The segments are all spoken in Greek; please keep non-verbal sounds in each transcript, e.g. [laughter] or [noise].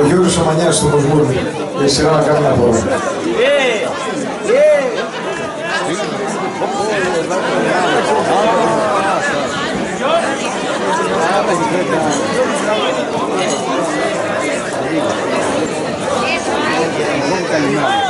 Pues porque hoy ou mañana somos Burmi, e será a carne a pobre. Thank.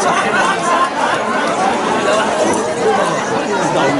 对吧？我就是倒霉。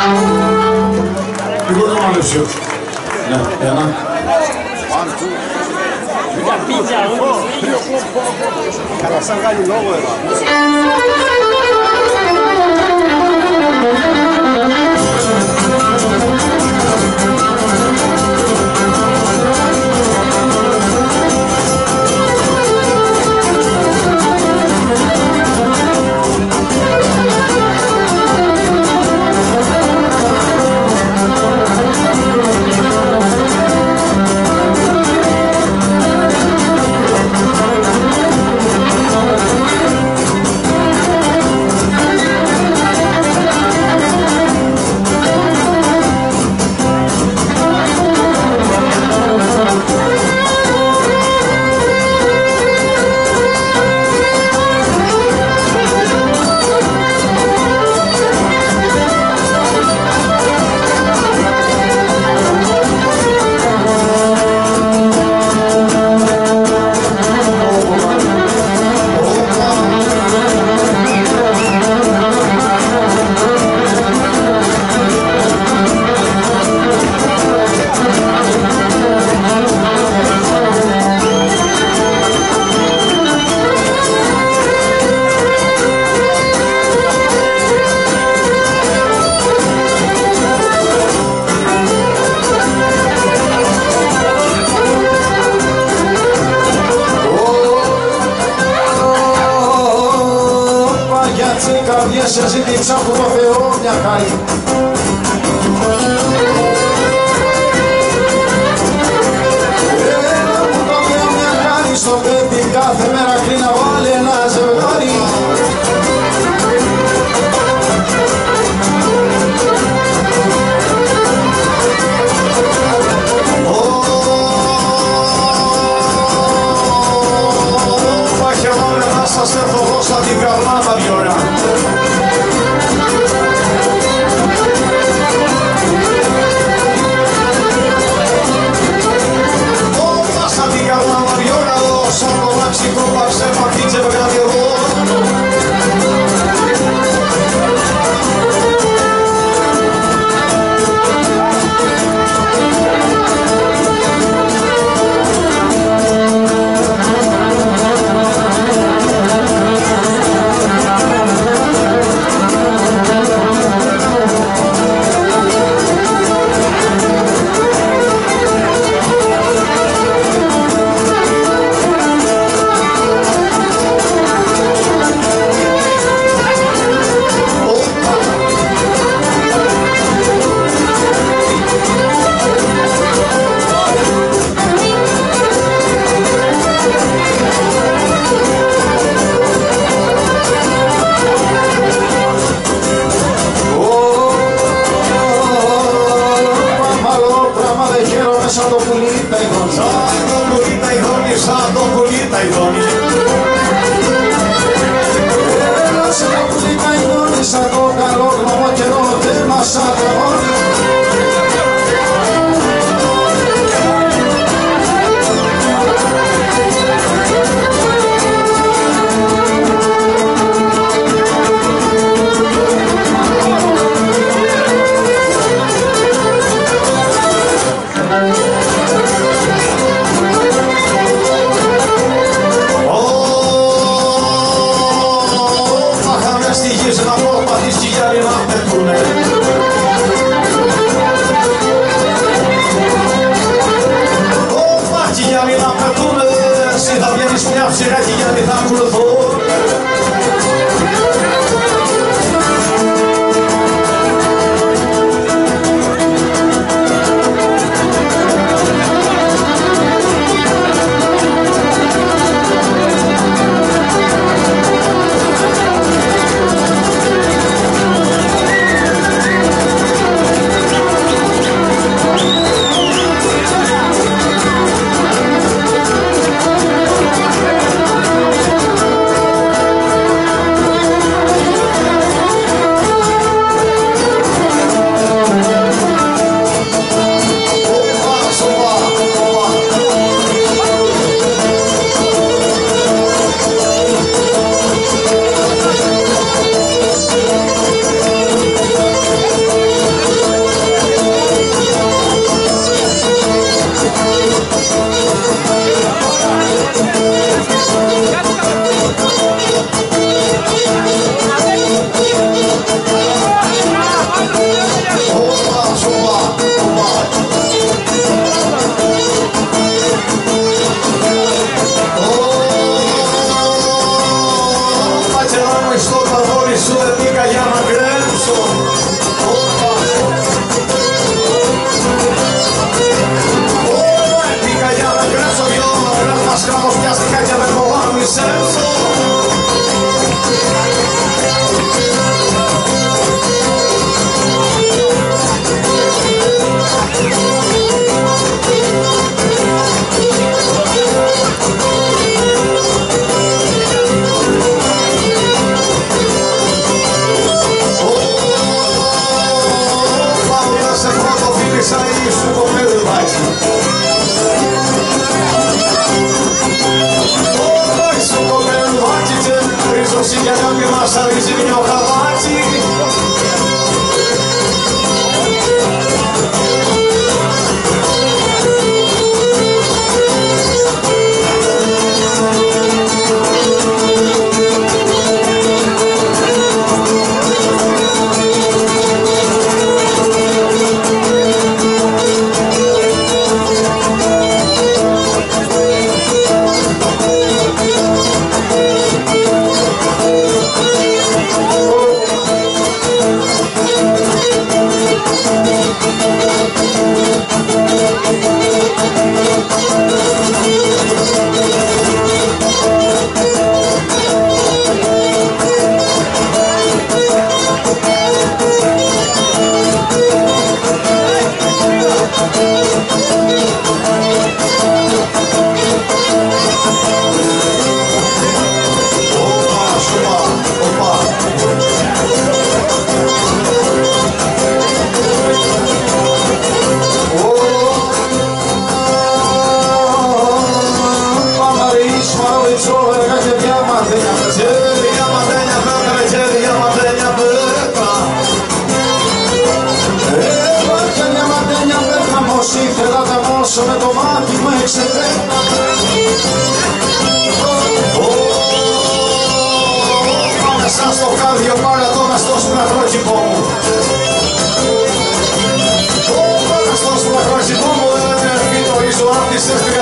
Plus beau nom, hein, monsieur. Là, il y [laughs] Σε ζήτησα από το Θεό μια χάρη. Έλα μου κάποια μια χάρη στο κάθε μέρα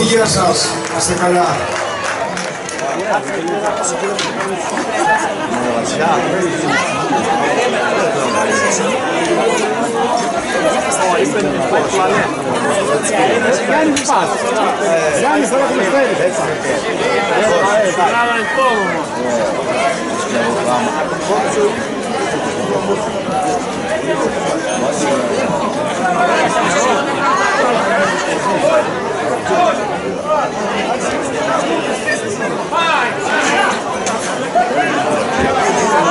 την υγεία σας. Να είστε καλά. Thank you.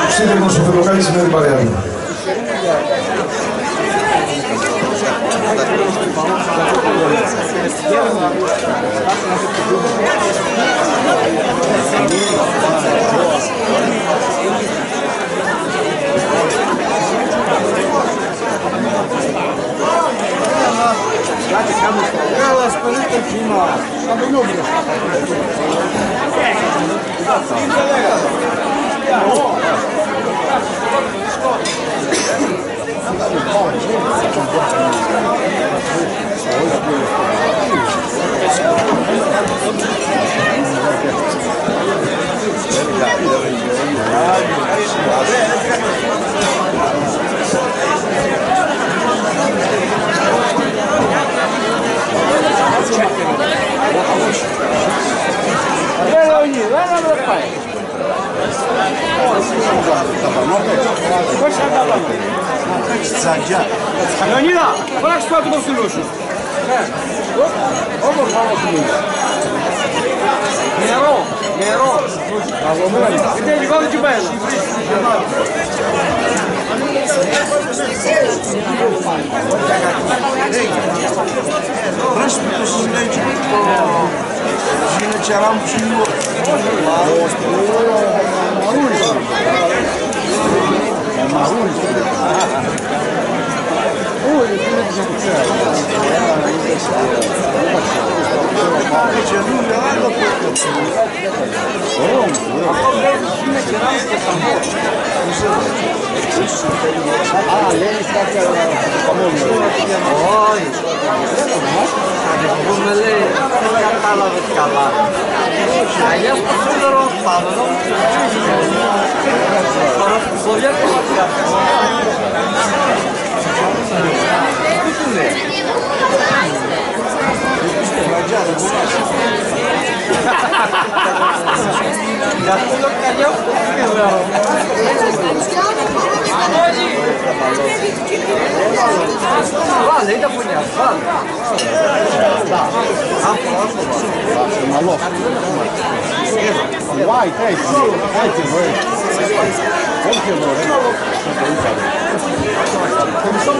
Przyjdę proszę do lokalizmu Bariami. Thank you. Tá bem novo. Thank you. Леонида, ваш папа был Сережа. Оба мама Меро, Меро. Где Леван Дюбайна? Ceram çiğniyor. Marul. Marul. Γυναικερά μου ψηλό. Πούμε λέει, δεν κατάλαβες καλά. Αλλιώς το σύνδερο πάνω, δεν Τώρα που σχολεία το Valeu, mulher, valeu. Maluco. White, hey, 이렇게 뭐 해놓고 검성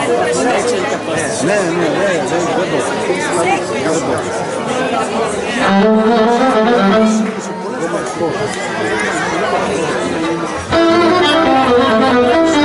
Не, не, не, готов. Готов. Готов.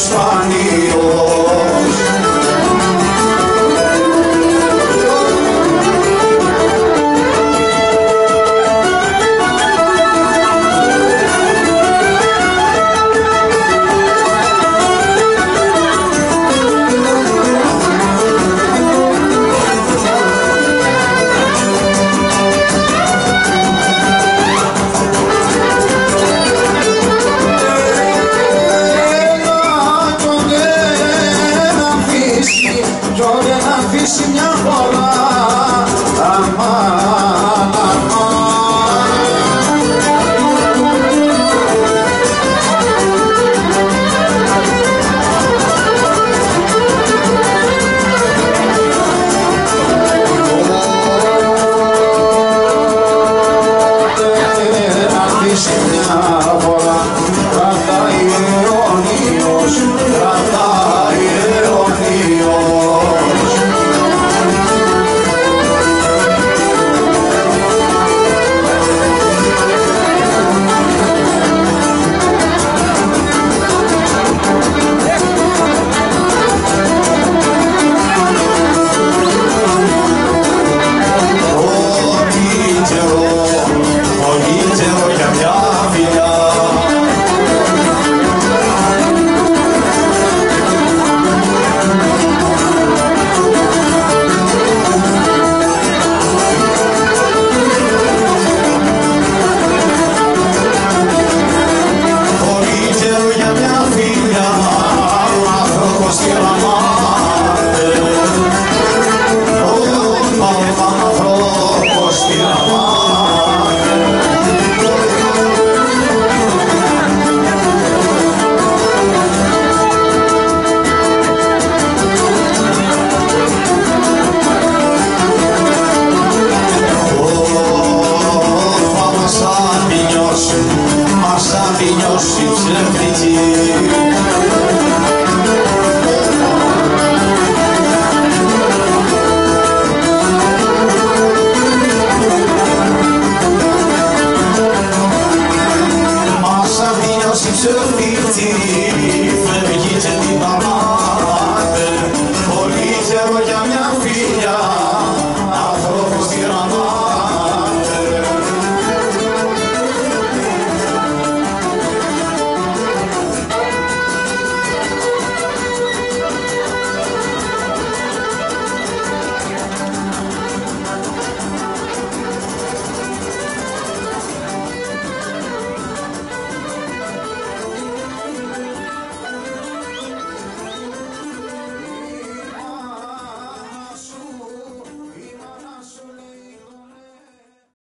Swami